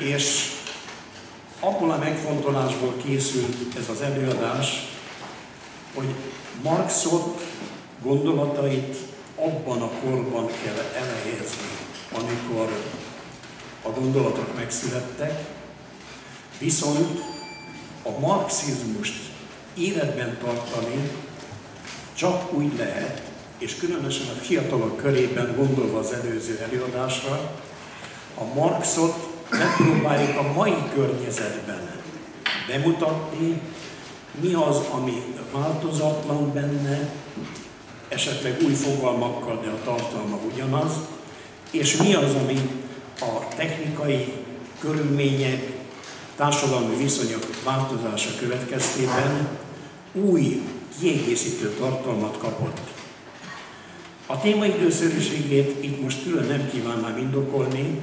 és abból a megfontolásból készült ez az előadás, hogy Marxot, gondolatait abban a korban kell elhelyezni, amikor a gondolatok megszülettek, viszont a marxizmust életben tartani csak úgy lehet, és különösen a fiatalok körében gondolva az előző előadásra, a Marxot megpróbáljuk a mai környezetben bemutatni, mi az, ami változatlan benne, esetleg új fogalmakkal, de a tartalma ugyanaz, és mi az, ami a technikai körülmények, társadalmi viszonyok változása következtében új, kiegészítő tartalmat kapott. A téma időszerűségét itt most külön nem kívánnám indokolni,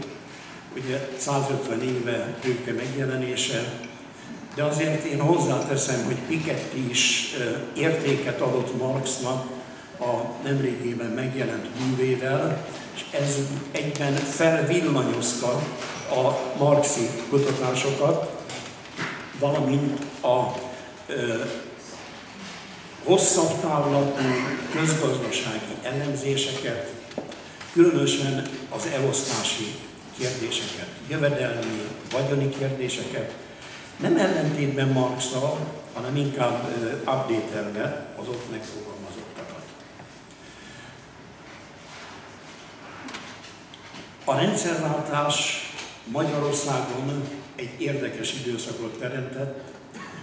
ugye 150 éve tőke megjelenése, de azért én hozzáteszem, hogy Piketty is értéket adott Marxnak a nemrégében megjelent művével, és ez egyben felvillanyozta a marxi kutatásokat, valamint a ö, hosszabb távlatú közgazdasági elemzéseket, különösen az elosztási kérdéseket, jövedelmi, vagyoni kérdéseket, nem ellentétben Marxal, hanem inkább update az ott megfogalmazottakat. A rendszerváltás Magyarországon egy érdekes időszakot teremtett,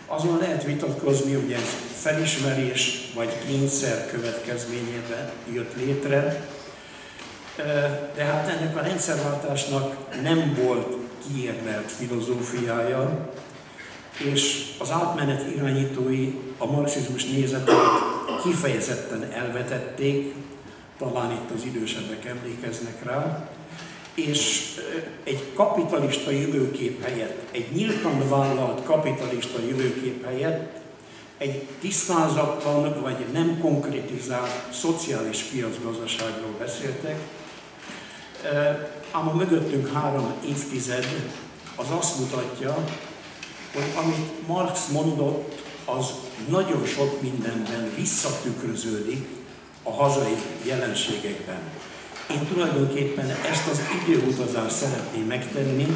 azon lehet vitatkozni, hogy ez felismerés vagy kényszer következményében jött létre, de hát ennek a rendszerváltásnak nem volt kiérmelt filozófiája, és az átmenet irányítói a marxizmus nézetét kifejezetten elvetették, talán itt az idősebbek emlékeznek rá, és egy kapitalista jövőkép helyett, egy nyíltan vállalt kapitalista jövőkép helyett egy tisztázatlan vagy nem konkrétizált szociális piacgazdaságról beszéltek, ám a mögöttünk három évtized az azt mutatja, hogy amit Marx mondott, az nagyon sok mindenben visszatükröződik a hazai jelenségekben. Én tulajdonképpen ezt az időutazást szeretném megtenni,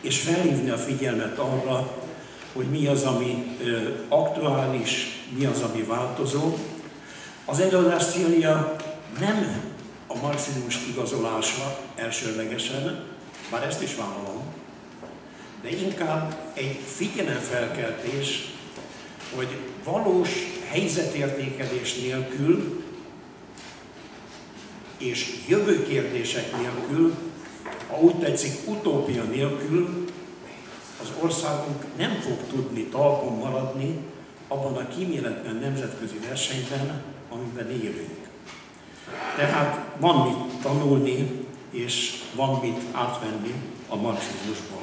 és felhívni a figyelmet arra, hogy mi az, ami aktuális, mi az, ami változó. Az előadás célja nem a marxizmus igazolása elsőlegesen, bár ezt is vállalom, de inkább egy figyelemfelkeltés, hogy valós helyzetértékelés nélkül és jövőkérdések nélkül, ha úgy tetszik, utópia nélkül az országunk nem fog tudni talpon maradni abban a kíméletlen nemzetközi versenyben, amiben élünk. Tehát van mit tanulni, és van mit átvenni a marxizmusból.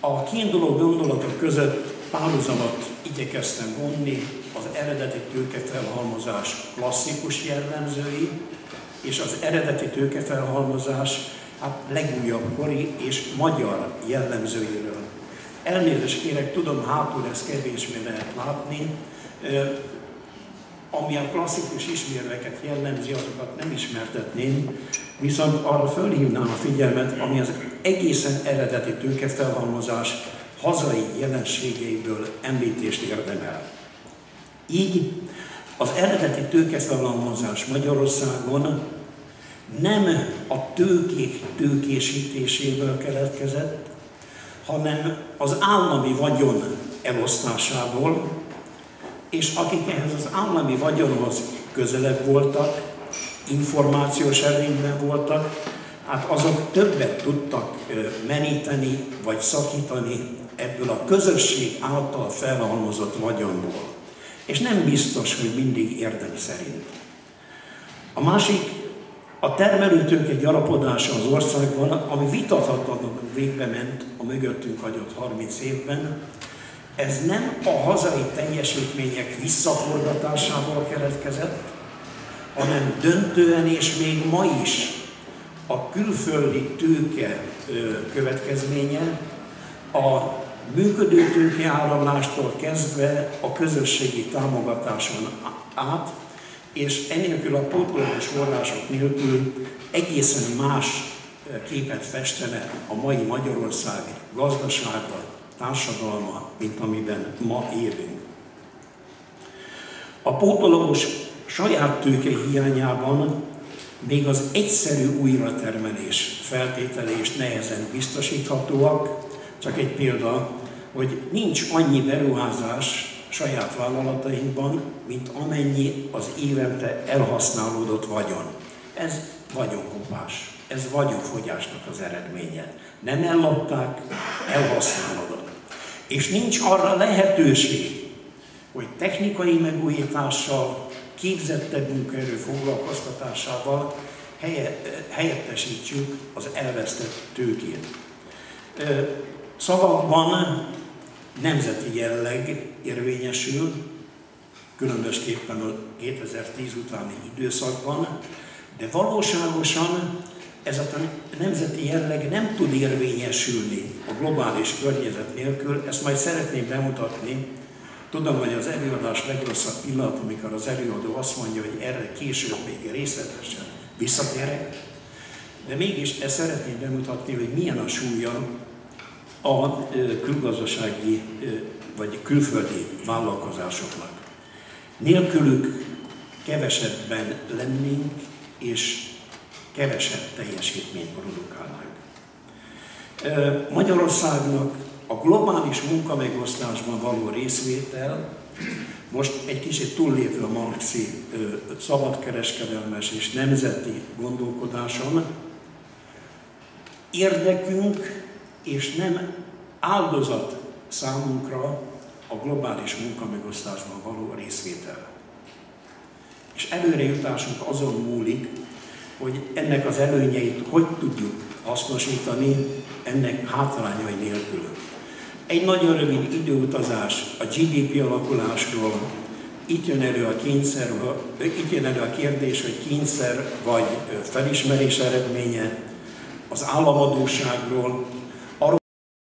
A kiinduló gondolatok között párhuzamot igyekeztem vonni az eredeti tőkefelhalmozás klasszikus jellemzői, és az eredeti tőkefelhalmozás hát legújabb kori és magyar jellemzőiről. Elnézést kérek, tudom, hátul ez kevésbé lehet látni, ami a klasszikus ismérveket jellemzi, azokat nem ismertetném, viszont arra fölhívnám a figyelmet, ami az egészen eredeti tőkefelhalmozás hazai jelenségeiből említést érdemel. Így az eredeti tőkefelhalmozás Magyarországon nem a tőkék tőkésítéséből keletkezett, hanem az állami vagyon elosztásából, és akik ehhez az állami vagyonhoz közelebb voltak, információs előnyben voltak, hát azok többet tudtak meríteni vagy szakítani ebből a közösség által felhalmozott vagyonból. És nem biztos, hogy mindig érdemi szerint. A másik, a termelőtőke gyarapodása az országban, ami vitathatatlanul végbe ment a mögöttünk hagyott 30 évben, ez nem a hazai teljesítmények visszaforgatásából keletkezett, hanem döntően és még ma is a külföldi tőke következménye, a működő tőkeáramlástól kezdve a közösségi támogatáson át, és enélkül a pótlagos források nélkül egészen más képet festene a mai Magyarország gazdasága, társadalma, mint amiben ma élünk. A pótolagos saját tőke hiányában még az egyszerű újratermelés feltételei is nehezen biztosíthatóak. Csak egy példa, hogy nincs annyi beruházás saját vállalatainkban, mint amennyi az évente elhasználódott vagyon. Ez vagyonkopás, ez vagyonfogyásnak az eredménye. Nem ellopták, elhasználódott. És nincs arra lehetőség, hogy technikai megújítással, képzettebb munkaerő foglalkoztatásával helyettesítsük az elvesztett tőkét. Szavakban nemzeti jelleg érvényesül, különösképpen a 2010 utáni időszakban, de valóságosan ez a nemzeti jelleg nem tud érvényesülni a globális környezet nélkül, ezt majd szeretném bemutatni. Tudom, hogy az előadás legrosszabb pillanat, amikor az előadó azt mondja, hogy erre később még részletesen visszatérek, de mégis ezt szeretném bemutatni, hogy milyen a súlya a külgazdasági vagy külföldi vállalkozásoknak. Nélkülük kevesebben lennénk, és kevesebb teljesítményt produkálnánk. Magyarországnak a globális munkamegosztásban való részvétel most egy kicsit túllépve a marxi szabadkereskedelmes és nemzeti gondolkodáson, érdekünk és nem áldozat számunkra a globális munkamegosztásban való részvétel. És előrejutásunk azon múlik, hogy ennek az előnyeit hogy tudjuk hasznosítani, ennek hátrányai nélkül. Egy nagyon rövid időutazás a GDP alakulásról, itt jön elő a kényszer, itt jön elő a kérdés, hogy kényszer vagy felismerés eredménye, az államadóságról,